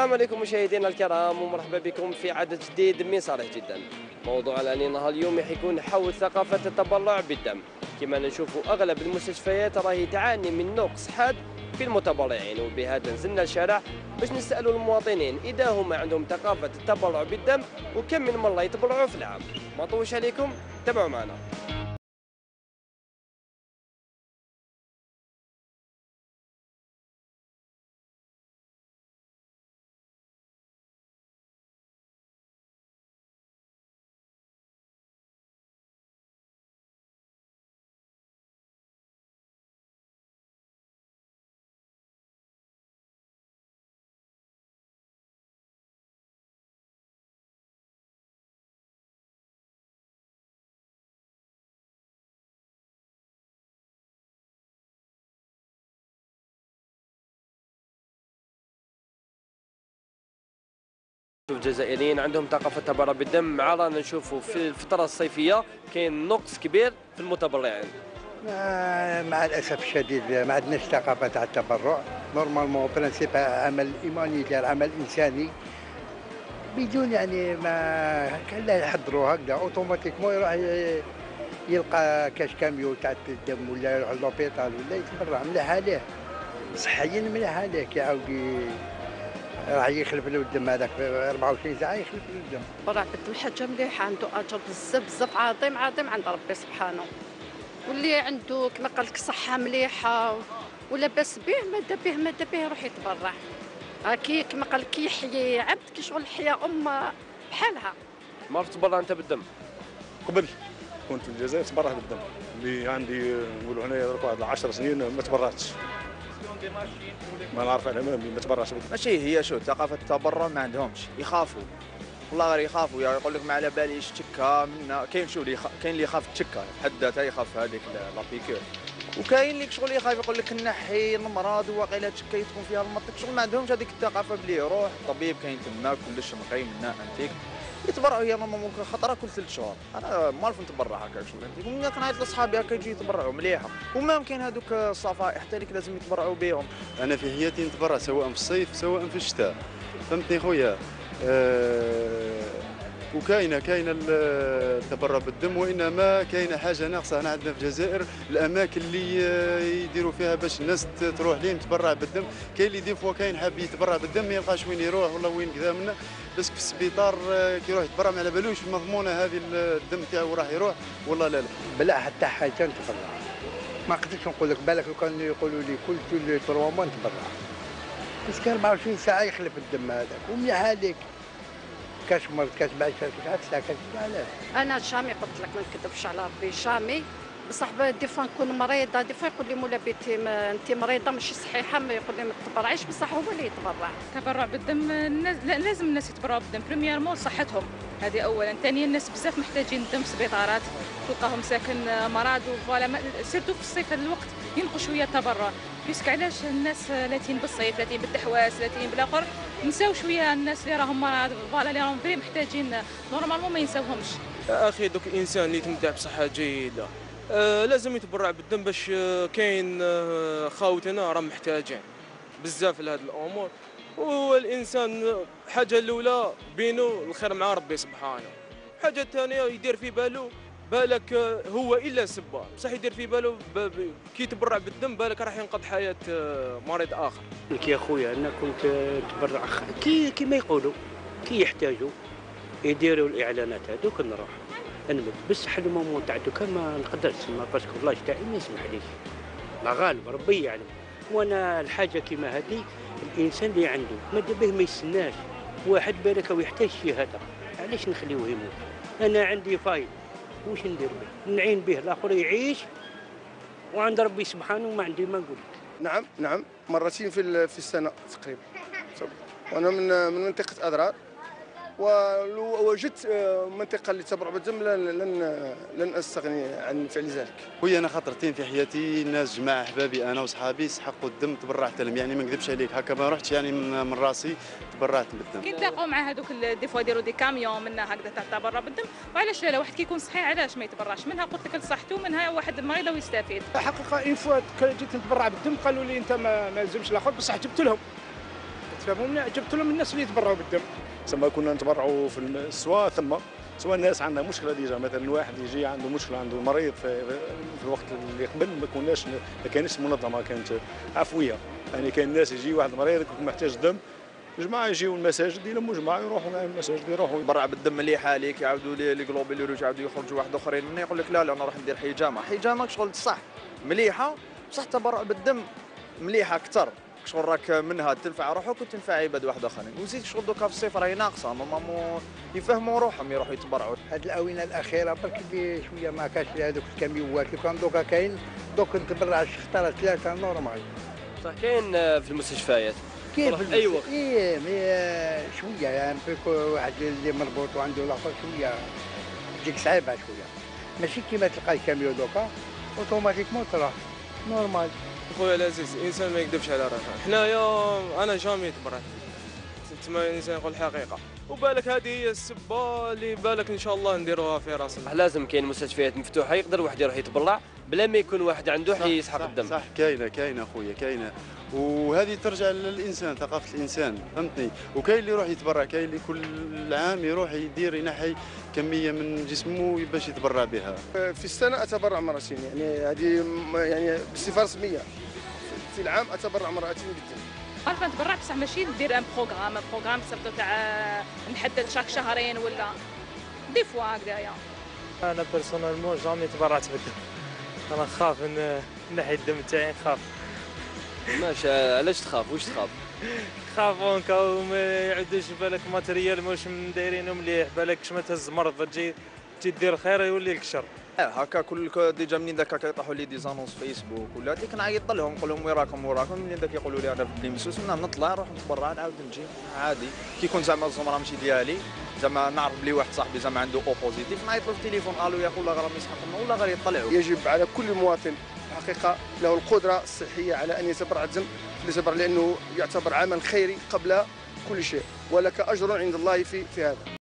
السلام عليكم مشاهدينا الكرام ومرحبا بكم في عدد جديد من صالح جدا. موضوعنا لنا اليوم حيكون حول ثقافة التبرع بالدم. كما نشوف أغلب المستشفيات راهي تعاني من نقص حاد في المتبرعين وبهذا نزلنا الشارع باش نسألوا المواطنين إذا هما عندهم ثقافة التبرع بالدم وكم من مرة يتبرعوا في العام. ما طولش عليكم تابعوا معنا. شوف الجزائريين عندهم ثقافة التبرع بالدم. mais رانا نشوفوا في الفترة الصيفية كاين نقص كبير في المتبرعين. آه، مع الأسف الشديد ما عندناش ثقافة تاع التبرع. normalement principe عمل humanitaire عمل إنساني. بدون يعني ما كان لا يحضروا هكذا. automatiquement يروح يلقى كاش كاميو تاع الدم ولا يروح l'hôpital ولا يتبرع. مليح عليه. صحيا مليح عليه. كي يعاود ي- راح يخلف له الدم هذاك في 24 ساعة يخلف له الدم برع بالدم حاجة مليحه عنده أجر بزاف بزاف عظيم عظيم عند ربي سبحانه. واللي عنده كما قال لك صحة مليحة ولا باس به ماذا به ماذا به يروح يتبرع. هاكي كما قال لك كي يحيي عبد كي شغل حيا أمة بحالها. ما تتبرع أنت بالدم؟ قبل كنت في الجزائر تبرع بالدم. اللي عندي نقولوا هنا درك واحد 10 سنين ما تبرعتش. ما نعرف على ما تبرعش ماشي هي شو ثقافة التبرع ما عندهمش يخافوا. والله غير يخافوا يعني يقول لك ما على باليش تشكى منا كاين شو اللي. كاين اللي يخاف تشكى حد ذاتها يخاف هذيك لا بيكور وكاين اللي شغل يخاف يقول لك نحي المرض وواقيلا تشكى تكون فيها المرض شغل ما عندهمش هذيك الثقافة بلي روح الطبيب كاين تما كلش نقي منا أنتيك. يتبرعوا هي normal ممكن خطره كل ثلاث شهور أنا ما نعرف نتبرع هكا أنت. ممكن كنعيط لصحابي هكا يجي يتبرعوا مليحة. وما كاين هذوك الصفائح حتى ليك لازم يتبرعوا بهم. أنا في حياتي نتبرع سواء في الصيف سواء في الشتاء. فهمتني خويا؟ آه وكاينه كاينة ال- التبرع بالدم وإنما كاينة حاجة ناقصة. هنا عندنا في الجزائر الأماكن اللي آه، يديروا فيها باش الناس تروح لين تبرع بالدم. كاين اللي des fois كاين حاب يتبرع بالدم ما يلقاش وين يروح ولا وين كذا منا بس في السبيطار آه، كي يروح يتبرع ما على بالوش مضمونة هذه الدم تاعو راح يروح ولا لا لا. بلا حتى حاجة نتبرع ما قدرتش نقول لك بالك لو كانوا يقولوا لي كل كل trois mois نتبرع. parce que 24 ساعة يخلف الدم هذاك ومليح هذيك كاش مرض كاش بعد كاش عكسها كاش علاش أنا jamais قلت لك ما نكذبش على ربي jamais بصح des fois نكون مريضة des fois يقول لي مولا بيتي انت مريضة ماشي صحيحة ما يقول لي ما تتبرعيش بصح هو اللي يتبرع. التبرع بالدم الناس لازم الناس يتبرعوا بالدم. premièrement صحتهم. هذه اولا. ثانيا الناس بزاف محتاجين الدم في السبيطارات تلقاهم ساكن مرض و voilà surtout في الصيف هذا الوقت ينقوا شوية التبرع. parce que علاش الناس لاتين بالصيف لاتين بالتحواس لاتين بالاخر نساو شوية الناس اللي راهم voilà اللي راهم vrai محتاجين normalement ما ينساوهمش. أخي دوك الانسان اللي يتمتع بصحة جيدة. آه لازم يتبرع بالدم باش آه، كاين آه خاوتنا راهم محتاجين. بزاف لهاد الأمور. والإنسان حاجة الأولى بينه الخير مع ربي سبحانه. حاجة الثانية يدير في باله بالك هو إلا سبه بصح يدير في باله كي يتبرع بالدم بالك راح ينقذ حياة آه، مريض آخر. لك يا خويا أنا كنت نتبرع خ- كي كيما يقولوا كي يحتاجوا يديروا الإعلانات هذوك نروح. نمد بصح ال moment تاع دوكا ما نقدرش ما parce que l'âge تاعي ما يسمحليش لا غالب ربي يعلم. وأنا الحاجة كيما هذه الإنسان اللي عنده ماذا به ما يستناش. واحد بالك أو يحتاج شي هذا علاش نخليوه يموت؟ أنا عندي فايد واش ندير به نعين به الآخر يعيش. وعند ربي سبحانه ما عندي ما نقول. نعم نعم. مرتين في ال- في السنة تقريبا. وأنا من من منطقة أضرار. ولو وجدت آه، منطقة للتبرع بالدم لن لن لن أستغني عن فعل ذلك. خويا أنا خاطرتين في حياتي ناس جماعة أحبابي أنا وصحابي سحقوا الدم تبرعت لهم. يعني ما نكذبش عليك هكا ما رحتش يعني من, من راسي تبرعت بالدم. كي تلاقوا مع هذوك des fois يديروا des camions منها هكذا تاع التبرع بالدم. وعلاش لا؟ واحد كي يكون صحيح علاش ما يتبرعش؟ منها قلت لك لصحته منها واحد مريضه ويستفيد حقيقة une fois جيت نتبرع بالدم قالوا لي أنت ما ما لزمش الآخر بصح جبت لهم. شافهم جبت لهم الناس اللي يتبرعوا بالدم. ثم كنا نتبرعوا في سواء ثم سواء الناس عندها مشكلة déjà. مثلا واحد يجي عنده مشكلة عنده مريض في, الوقت اللي قبل ما كناش ما كانتش منظمة كانت عفوية. يعني كان الناس يجي واحد مريض محتاج دم جماعة يجيو المساجد يلموا جماعة يروحوا معهم المساجد يروحوا. يتبرع بالدم مليحه عليك يعاودوا les les globules يعاودوا يخرجوا واحد آخرين. منه يقول لك لا لا أنا راح ندير حجامة. حجامة شغل صح مليحة بصح تبرع بالدم مليحة أكثر. شغل راك منها تنفع روحك وتنفع عباد واحد آخرين. وزيد شغل دوكا في الصيف راهي ناقصة ماما مو يفهموا روحهم يروحوا يتبرعوا. هاد الأونة الأخيرة برك اللي شوية ما كانش هذوك الكاميوات اللي كان دوكا كاين دوك نتبرع شختار ثلاثة normal. صح كاين في المستشفيات. كيف في اي وقت. إيه mais شوية يعني واحد اللي مربوط وعنده لاخر شوية تجيك صعيبة شوية. ماشي كيما تلقى الكاميو دوكا automatiquement تروح. normal. خويا العزيز الانسان ما يكذبش على راسه حنايا أنا جامي تبرعت تما الانسان يقول الحقيقة وبالك هذه هي السبة اللي بالك إن شاء الله نديروها في راسنا لازم كاين مستشفيات مفتوحة يقدر واحد يروح يتبرع بلا ما يكون واحد عنده حي يسحق صح الدم. صح كاينة كاينة خويا كاينة. وهذه ترجع للإنسان ثقافة الإنسان فهمتني؟ وكاين اللي يروح يتبرع كاين اللي كل عام يروح يدير ينحي كمية من جسمه باش يتبرع بها. في السنة أتبرع مرتين يعني هذه يعني بصفة رسمية. في العام أتبرع مرتين بالدم عارفه نتبرع بصح ماشي ندير un programme programme صيفطو تاع نحدد chaque شهرين ولا. des fois هكذايا. أنا personnellement jamais تبرعت بالدم أنا خاف إن نحي الدم تاعي نخاف ماش علاش تخاف؟ واش تخاف؟ خاف هونكا وما يعودش بالك matériel ماش دايرينه مليح بالك كش ما تهز مرض تجي تجي دير الخير يولي لك الشر آه هكا كل déjà منين داك هكا يطيحوا لي des annonces فيسبوك ولا هذيك كنعيط لهم نقول لهم وين راكم وين راكم منين داك يقولوا لي أنا في بني مسوس منا نطلع نروح نتبرع نعاود نجي. عادي. كي يكون زعما الزمره ماشي ديالي زعما نعرف بلي واحد صاحبي زعما عنده O positif نعيط له في التليفون قالوا يا خويا راهم يسحقنا ولا غير يطلعوا. يجب على كل مواطن الحقيقة له القدرة الصحية على أن يتبرع الدم لأنه يعتبر عمل خيري قبل كل شيء ولك أجر عند الله في في هذا.